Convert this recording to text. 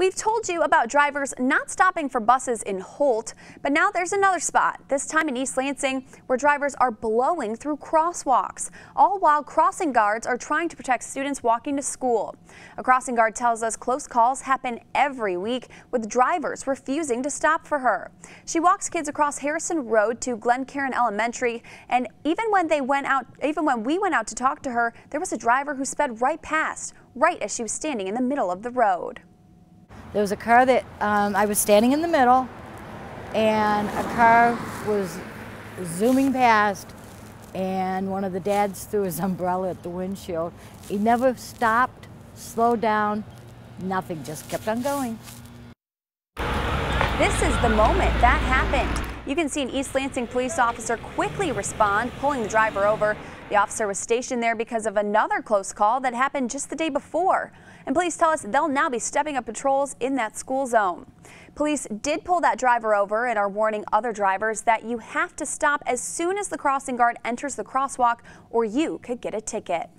We've told you about drivers not stopping for buses in Holt, but now there's another spot, this time in East Lansing, where drivers are blowing through crosswalks, all while crossing guards are trying to protect students walking to school. A crossing guard tells us close calls happen every week with drivers refusing to stop for her. She walks kids across Harrison Road to Glencairn Elementary, and even when they went out, even when we went out to talk to her, there was a driver who sped right past, right as she was standing in the middle of the road. There was a car that um, I was standing in the middle, and a car was zooming past, and one of the dads threw his umbrella at the windshield. He never stopped, slowed down, nothing, just kept on going. This is the moment that happened. You can see an East Lansing police officer quickly respond, pulling the driver over. The officer was stationed there because of another close call that happened just the day before. And police tell us they'll now be stepping up patrols in that school zone. Police did pull that driver over and are warning other drivers that you have to stop as soon as the crossing guard enters the crosswalk or you could get a ticket.